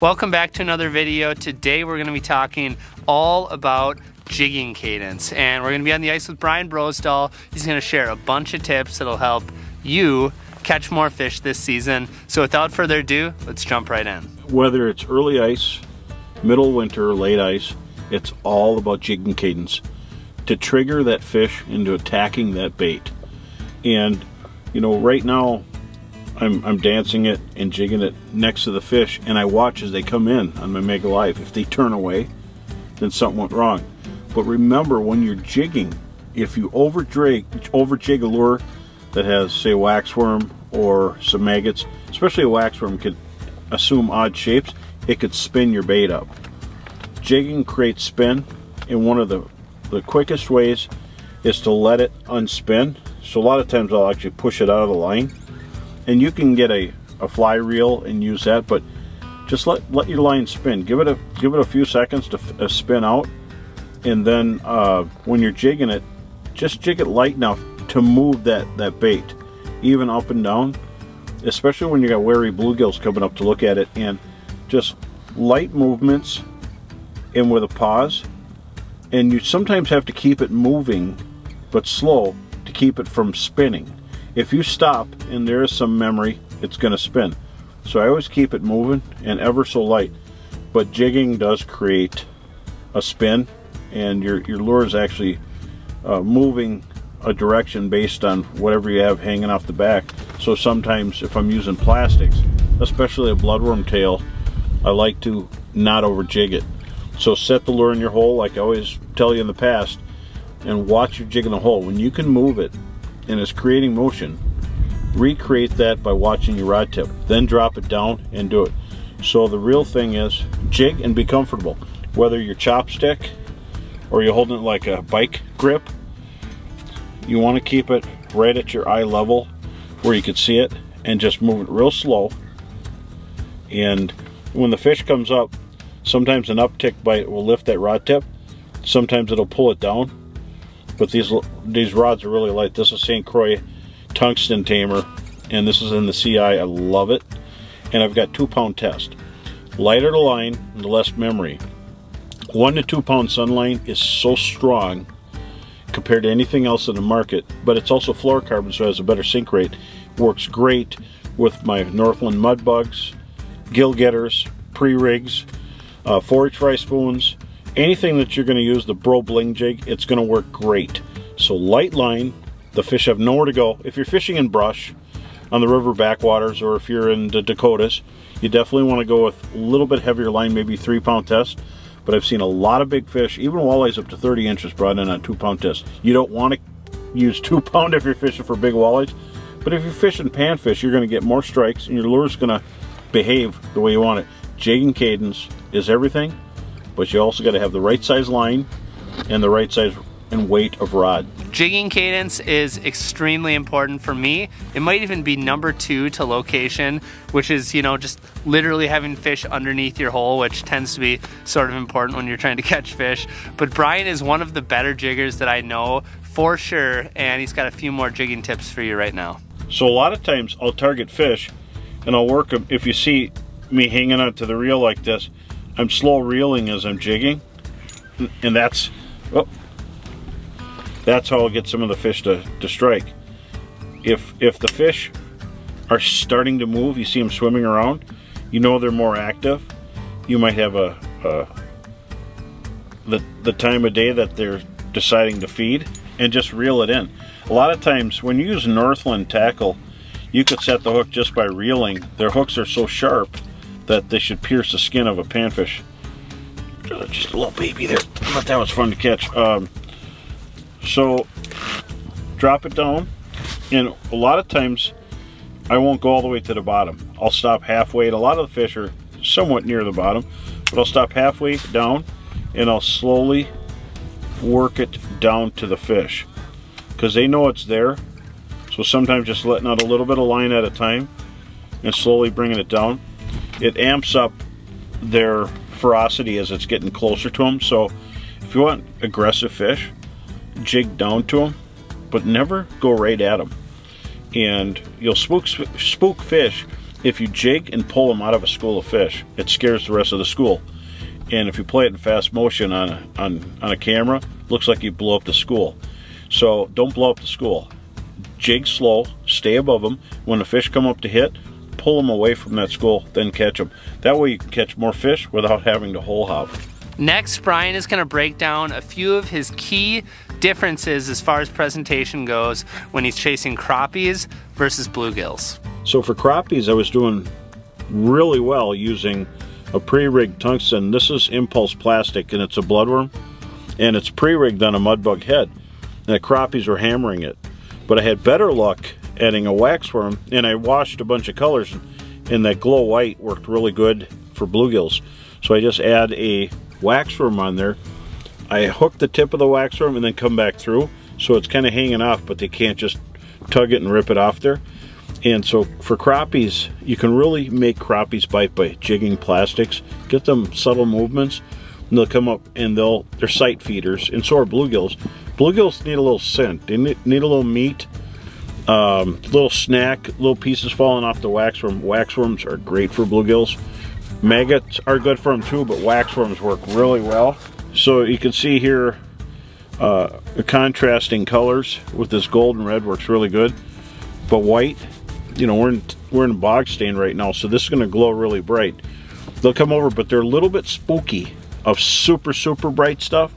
Welcome back to another video. Today we're going to be talking all about jigging cadence and we're going to be on the ice with Brian Brosdahl. He's going to share a bunch of tips that'll help you catch more fish this season. So without further ado, let's jump right in. Whether it's early ice, middle winter, or late ice, it's all about jigging cadence to trigger that fish into attacking that bait. And you know, right now I'm, I'm dancing it and jigging it next to the fish and I watch as they come in on my Mega Live. If they turn away, then something went wrong. But remember when you're jigging, if you over jig, over jig a lure that has say waxworm or some maggots, especially a waxworm could assume odd shapes, it could spin your bait up. Jigging creates spin and one of the, the quickest ways is to let it unspin. So a lot of times I'll actually push it out of the line and you can get a, a fly reel and use that but just let let your line spin. Give it a give it a few seconds to uh, spin out. And then uh, when you're jigging it just jig it light enough to move that that bait even up and down. Especially when you got wary bluegills coming up to look at it. And just light movements and with a pause. And you sometimes have to keep it moving but slow to keep it from spinning if you stop and there is some memory, it's going to spin. So I always keep it moving and ever so light. But jigging does create a spin and your, your lure is actually uh, moving a direction based on whatever you have hanging off the back. So sometimes if I'm using plastics, especially a bloodworm tail, I like to not over jig it. So set the lure in your hole like I always tell you in the past and watch your jig in the hole. When you can move it and is creating motion, recreate that by watching your rod tip. Then drop it down and do it. So the real thing is jig and be comfortable. Whether you're chopstick or you're holding it like a bike grip, you want to keep it right at your eye level where you can see it and just move it real slow. And when the fish comes up, sometimes an uptick bite will lift that rod tip. Sometimes it'll pull it down but these these rods are really light. This is St. Croix tungsten tamer, and this is in the CI. I love it. And I've got two pound test. Lighter the line, the less memory. One to two pound sunline is so strong compared to anything else in the market, but it's also fluorocarbon, so it has a better sink rate. Works great with my Northland mud bugs, gill getters, pre-rigs, uh, forage fry spoons, anything that you're going to use the Bro Bling jig, it's going to work great. So light line, the fish have nowhere to go. If you're fishing in brush on the river backwaters or if you're in the Dakotas, you definitely want to go with a little bit heavier line, maybe three pound test. But I've seen a lot of big fish, even walleyes up to 30 inches brought in on two pound test. You don't want to use two pound if you're fishing for big walleyes. But if you're fishing panfish, you're going to get more strikes and your lure's going to behave the way you want it. Jigging cadence is everything but you also got to have the right size line and the right size and weight of rod. Jigging cadence is extremely important for me. It might even be number two to location, which is, you know, just literally having fish underneath your hole, which tends to be sort of important when you're trying to catch fish. But Brian is one of the better jiggers that I know for sure, and he's got a few more jigging tips for you right now. So a lot of times I'll target fish and I'll work them. If you see me hanging onto the reel like this, I'm slow reeling as I'm jigging and that's oh, that's how I'll get some of the fish to, to strike. If if the fish are starting to move, you see them swimming around, you know they're more active. You might have a, a the, the time of day that they're deciding to feed and just reel it in. A lot of times when you use Northland tackle, you could set the hook just by reeling. Their hooks are so sharp that they should pierce the skin of a panfish. Just a little baby there. But that was fun to catch. Um, so drop it down and a lot of times I won't go all the way to the bottom. I'll stop halfway and a lot of the fish are somewhat near the bottom but I'll stop halfway down and I'll slowly work it down to the fish because they know it's there so sometimes just letting out a little bit of line at a time and slowly bringing it down it amps up their ferocity as it's getting closer to them. So if you want aggressive fish, jig down to them, but never go right at them. And you'll spook, spook fish if you jig and pull them out of a school of fish, it scares the rest of the school. And if you play it in fast motion on a, on, on a camera, looks like you blow up the school. So don't blow up the school. Jig slow, stay above them. When the fish come up to hit, pull them away from that school, then catch them. That way you can catch more fish without having to hole hop. Next, Brian is going to break down a few of his key differences as far as presentation goes when he's chasing crappies versus bluegills. So for crappies, I was doing really well using a pre-rigged tungsten. This is impulse plastic and it's a bloodworm and it's pre-rigged on a mudbug head. And the crappies were hammering it. But I had better luck adding a waxworm and I washed a bunch of colors and that glow white worked really good for bluegills. So I just add a waxworm on there. I hook the tip of the waxworm and then come back through. So it's kind of hanging off, but they can't just tug it and rip it off there. And so for crappies, you can really make crappies bite by jigging plastics. Get them subtle movements, and they'll come up and they'll they're sight feeders, and so are bluegills. Bluegills need a little scent. They need, need a little meat, um, little snack, little pieces falling off the waxworm. Waxworms are great for bluegills. Maggots are good for them too, but waxworms work really well. So you can see here uh, contrasting colors with this gold and red works really good. But white you know, we're in, we're in a bog stain right now, so this is going to glow really bright. They'll come over, but they're a little bit spooky of super, super bright stuff.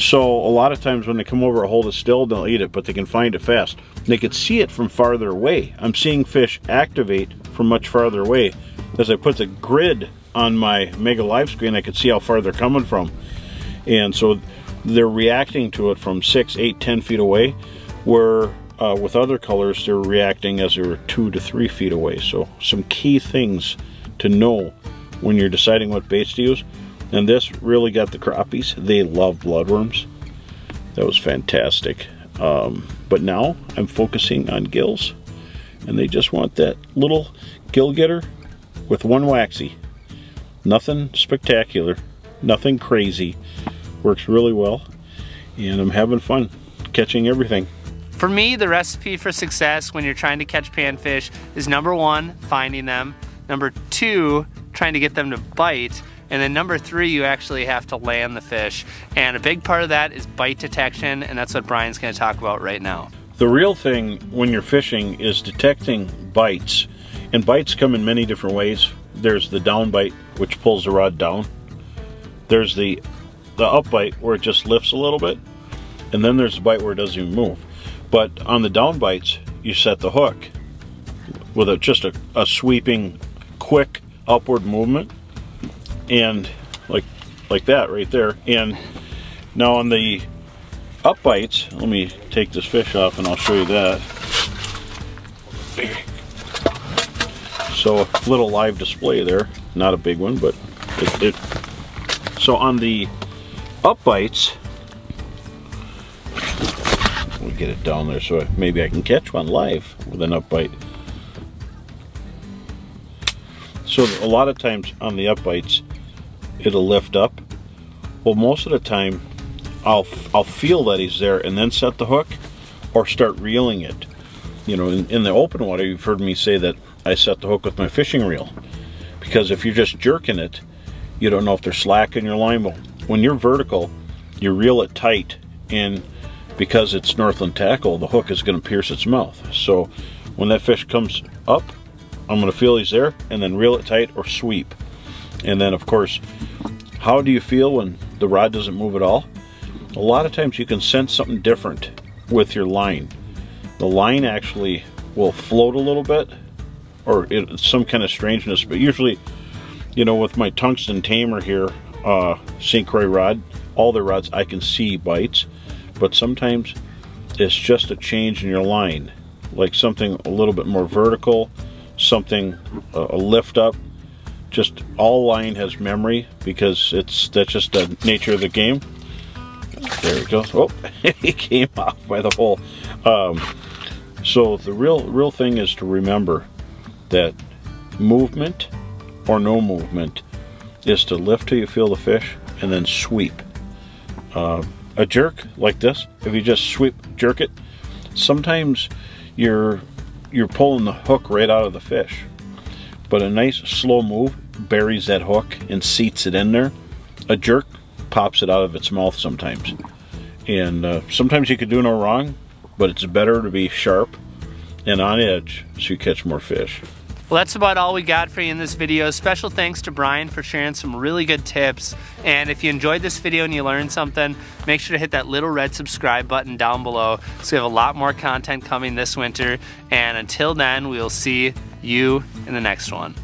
So a lot of times when they come over, a hold it still, they'll eat it, but they can find it fast. They can see it from farther away. I'm seeing fish activate from much farther away. As I put the grid on my Mega Live screen, I can see how far they're coming from. And so they're reacting to it from six, eight, ten feet away, where uh, with other colors, they're reacting as they're two to three feet away. So some key things to know when you're deciding what baits to use. And this really got the crappies. They love bloodworms. That was fantastic. Um, but now I'm focusing on gills. And they just want that little gill getter with one waxy. Nothing spectacular. Nothing crazy. Works really well. And I'm having fun catching everything. For me, the recipe for success when you're trying to catch panfish is number one, finding them. Number two, trying to get them to bite. And then number three, you actually have to land the fish. And a big part of that is bite detection, and that's what Brian's gonna talk about right now. The real thing when you're fishing is detecting bites. And bites come in many different ways. There's the down bite, which pulls the rod down. There's the, the up bite, where it just lifts a little bit. And then there's the bite where it doesn't even move. But on the down bites, you set the hook with a, just a, a sweeping, quick upward movement, and like like that right there. And now on the up bites, let me take this fish off and I'll show you that. So a little live display there, not a big one, but it, it so on the up bites, we get it down there so maybe I can catch one live with an up bite So a lot of times on the upbites, it'll lift up. Well, most of the time, I'll I'll feel that he's there and then set the hook, or start reeling it. You know, in, in the open water, you've heard me say that I set the hook with my fishing reel, because if you're just jerking it, you don't know if they're slack in your line. Well, when you're vertical, you reel it tight and because it's Northland tackle, the hook is going to pierce its mouth. So when that fish comes up, I'm going to feel he's there and then reel it tight or sweep. And then of course, how do you feel when the rod doesn't move at all? A lot of times you can sense something different with your line. The line actually will float a little bit or some kind of strangeness, but usually, you know, with my tungsten tamer here, uh, St. Croix rod, all the rods I can see bites but sometimes it's just a change in your line like something a little bit more vertical something uh, a lift up just all line has memory because it's that's just the nature of the game. There it goes oh he came off by the hole. Um, so the real real thing is to remember that movement or no movement is to lift till you feel the fish and then sweep. Uh, a jerk like this, if you just sweep jerk it, sometimes you're you're pulling the hook right out of the fish. But a nice slow move buries that hook and seats it in there. A jerk pops it out of its mouth sometimes. And uh, sometimes you could do no wrong, but it's better to be sharp and on edge so you catch more fish. Well, that's about all we got for you in this video. Special thanks to Brian for sharing some really good tips. And if you enjoyed this video and you learned something, make sure to hit that little red subscribe button down below. So we have a lot more content coming this winter. And until then, we'll see you in the next one.